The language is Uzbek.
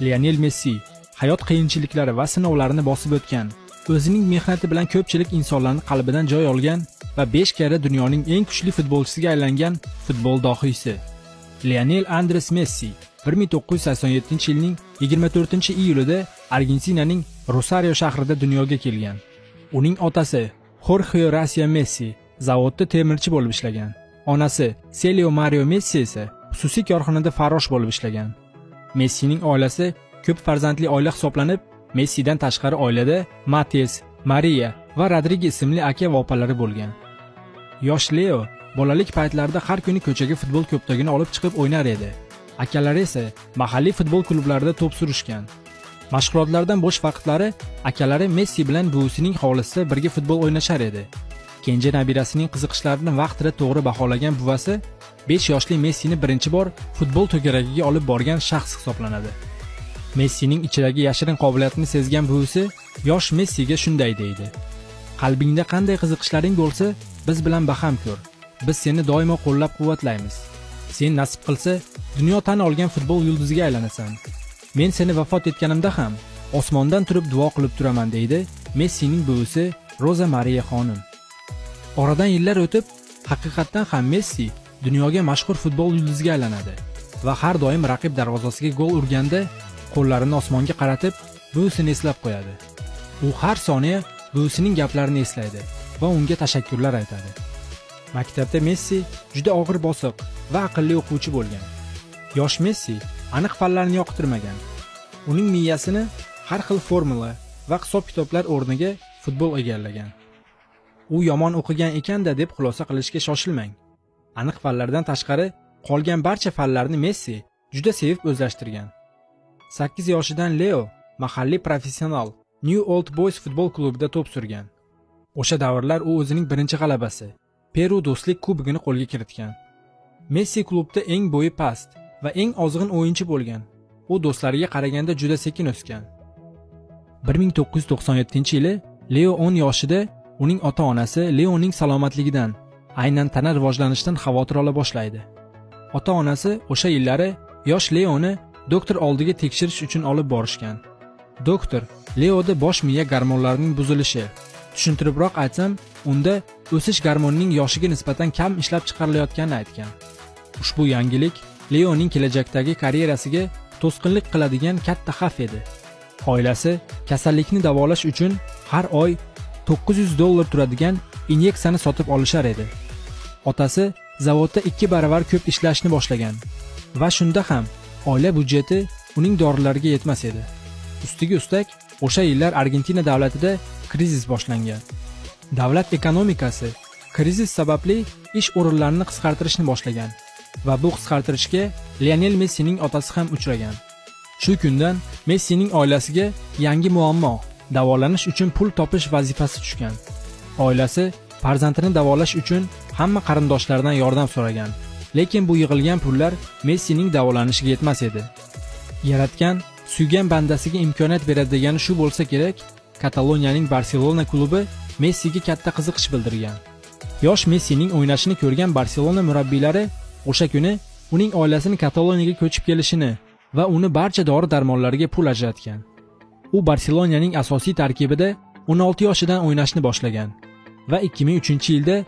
lionel messi hayot qiyinchiliklari va sinovlarini bosib o'tgan o'zining mehnati bilan ko'pchilik insonlarni qalbidan joy olgan va 5 karra dunyoning eng kuchli futbolchisiga aylangan futbol dohiysi. Lionel andres messi 1987 yilning 24 iyulida argentinaning rosario shahrida dunyoga kelgan. Uning otasi Jorge Rasia messi zavodda temirchi bo'lib ishlagan. Onasi Celio mario messi esa xususiy korxonada farosh bo'lib ishlagan. Messining oilasi ko'p farzandli oila hisoblanib messidan tashqari oilada mates mariya va rodrigo ismli aka va opalari bo'lgan. Yosh leo bolalik paytlarida har kuni ko'chaga futbol ko'ptagini olib chiqib o'ynar edi. Akalari esa mahalliy futbol klublarida to'p surishgan. Mashg'ulotlardan bo'sh vaqtlari akalari messi bilan buvisining hovlisida birga futbol o'ynashar edi. Kenja nabirasining qiziqishlarini vaqtida to'g'ri baholagan buvasi 5 yoshli messini birinchi bor futbol to'garagiga olib borgan shaxs hisoblanadi. Messining ichidagi yashirin qobiliyatini sezgan buvisi yosh messiga shunday deydi. Qalbingda qanday qiziqishlaring bo'lsa biz bilan baham ko'r. Biz seni doimo qo'llab quvvatlaymiz sen nasib qilsa dunyo tan olgan futbol yulduziga aylanasan. Men seni vafot etganimda ham osmondan turib duo qilib turaman deydi messining buvisi roza mariya xonim. Oradan yillar o'tib haqiqatdan ham messi dunyoga mashhur futbol yulduziga aylanadi va har doim raqib darvozasiga gol urganda qo'llarini osmonga qaratib buvisini eslab qo'yadi. U har soniya buvisining gaplarini eslaydi va unga tashakkurlar aytadi. Maktabda messi juda og'ir bosiq va aqlli o'quvchi bo'lgan. Yosh messi aniq fanlarni yoqtirmagan. Uning miyasini har xil formula va hisob kitoblar o'rniga futbol egallagan. U yomon o'qigan ekanda deb xulosa qilishga shoshilmang. Aniq fanlardan tashqari qolgan barcha fanlarni messi juda sevib o'zlashtirgan. 8 yoshidan leo mahalliy professional new old boys futbol klubida to'p surgan. O'sha davrlar u o'zining birinchi g'alabasi peru do'stlik kubogini qo'lga kiritgan. Messi klubda eng bo'yi past va eng ozg'in o'yinchi bo'lgan. U do'stlariga qaraganda juda sekin o'sgan. 1997 yili leo 10 yoshida uning ota onasi leoning salomatligidan aynan tana rivojlanishidan xavotir ola boshlaydi. Ota onasi o'sha yillari yosh leoni doktor oldiga tekshirish uchun olib borishgan. Doktor leoda bosh miya gormonlarining buzilishi. Tushuntiribroq aytsam unda o'sish gormonining yoshiga nisbatan kam ishlab chiqarilayotganini aytgan. Ushbu yangilik leoning kelajakdagi karyerasiga to'sqinlik qiladigan katta xavf edi. Oilasi kasallikni davolash uchun har oy 900 dollar turadigan inyeksiyani sotib olishar edi. Otasi zavodda ikki baravar ko'p ishlashni boshlagan va shunda ham oila budjeti uning dorilariga yetmas edi. Ustiga ustak o'sha yillar argentina davlatida krizis boshlangan. Davlat ekonomikasi krizis sababli ish o'rinlarini qisqartirishni boshlagan va bu qisqartirishga lionel messining otasi ham uchragan. Shu kundan messining oilasiga yangi muammo davolanish uchun pul topish vazifasi tushgan. Oilasi farzandini davolash uchun hamma qarindoshlaridan yordam so'ragan. Lekin bu yig'ilgan pullar messining davolanishiga yetmas edi. Yaratgan suygan bandasiga imkoniyat beradi degani shu bo'lsa kerak kataloniyaning barselona klubi messiga katta qiziqish bildirgan. Yosh messining o'ynashini ko'rgan barselona murabbiylari o'sha kuni uning oilasini kataloniyaga ko'chib kelishini va uni barcha dori darmonlarga pul ajratgan. U barseloniyaning asosiy tarkibida 16 yoshidan o'ynashni boshlagan. ve 2003 yılda